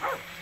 Huh?